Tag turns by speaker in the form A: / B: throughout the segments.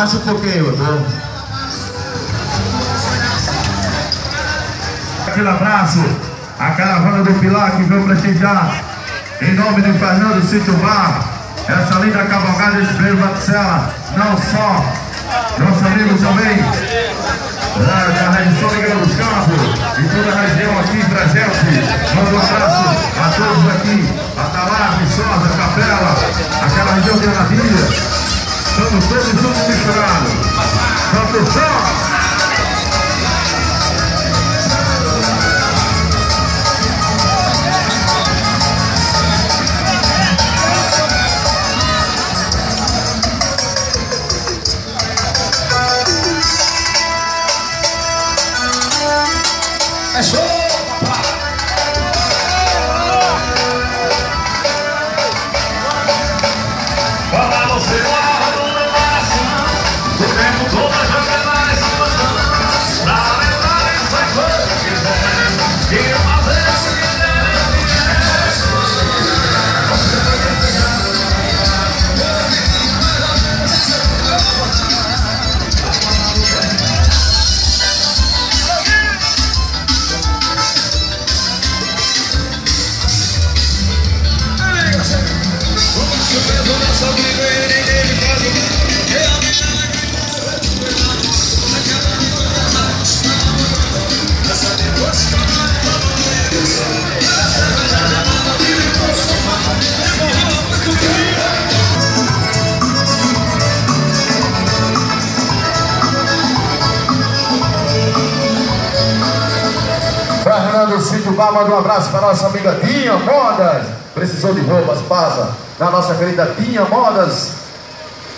A: Abaixa um pouquinho, tá? Aquele abraço, a caravana do Pilar que veio prestigiar, em nome de Fernando Sítio Bar, essa linda cavalgada de Pedro Batistela, não só. Nosso amigo também, da, da região Liga dos Campos, e toda a região aqui presente, manda um abraço a todos aqui, Atalá, Viçosa, Capela, aquela região de Anadia, Atenção!
B: É show!
A: Fernando Sítio Bar, manda um abraço para nossa amiga Dinha Modas. Precisou de roupas, passa na nossa querida Dinha Modas.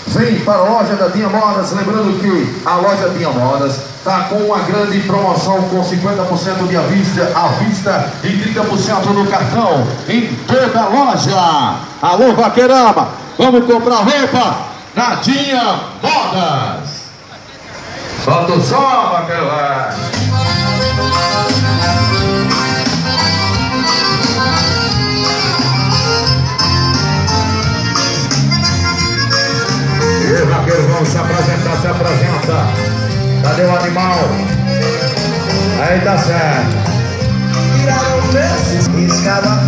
A: Vem para a loja da Dinha Modas, lembrando que a loja Dinha Modas está com uma grande promoção com 50% de à vista, à vista e 30% no cartão em toda a loja. Alô, Vaquerama, vamos comprar roupa na Dinha Modas. Solta o som, E vaqueiro, vamos se apresentar, se apresenta. Cadê o animal? Aí tá certo.
C: Tiraram desses riscada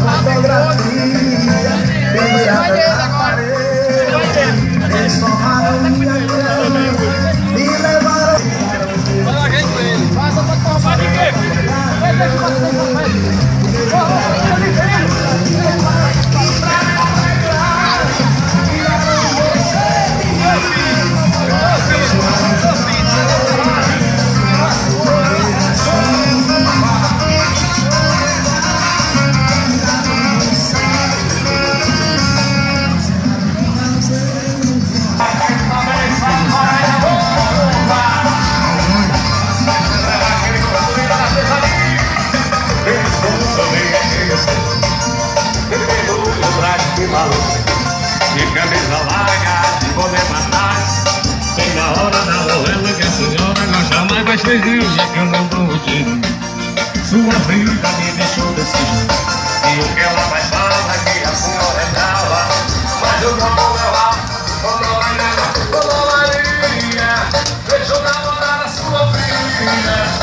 D: não jamais vai esquecer O dia que eu não prometi Sua vida me deixou desse jeito. E o que ela mais fala é que a senhora é brava. Mas eu não vou levar Ô Helena, ô Maria. Deixa eu namorar a sua filha